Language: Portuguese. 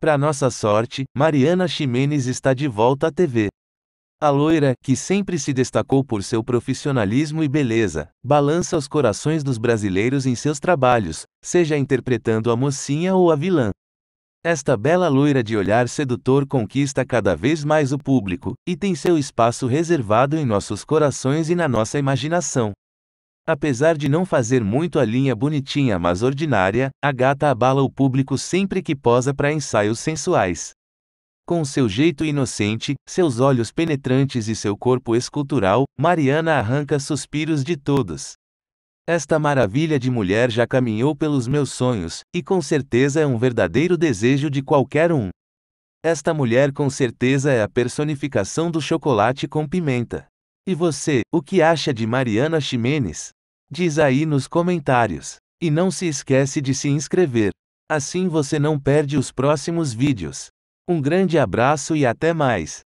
Para nossa sorte, Mariana Ximenes está de volta à TV. A loira, que sempre se destacou por seu profissionalismo e beleza, balança os corações dos brasileiros em seus trabalhos, seja interpretando a mocinha ou a vilã. Esta bela loira de olhar sedutor conquista cada vez mais o público, e tem seu espaço reservado em nossos corações e na nossa imaginação. Apesar de não fazer muito a linha bonitinha mas ordinária, a gata abala o público sempre que posa para ensaios sensuais. Com seu jeito inocente, seus olhos penetrantes e seu corpo escultural, Mariana arranca suspiros de todos. Esta maravilha de mulher já caminhou pelos meus sonhos, e com certeza é um verdadeiro desejo de qualquer um. Esta mulher com certeza é a personificação do chocolate com pimenta. E você, o que acha de Mariana Ximenes? Diz aí nos comentários. E não se esquece de se inscrever. Assim você não perde os próximos vídeos. Um grande abraço e até mais.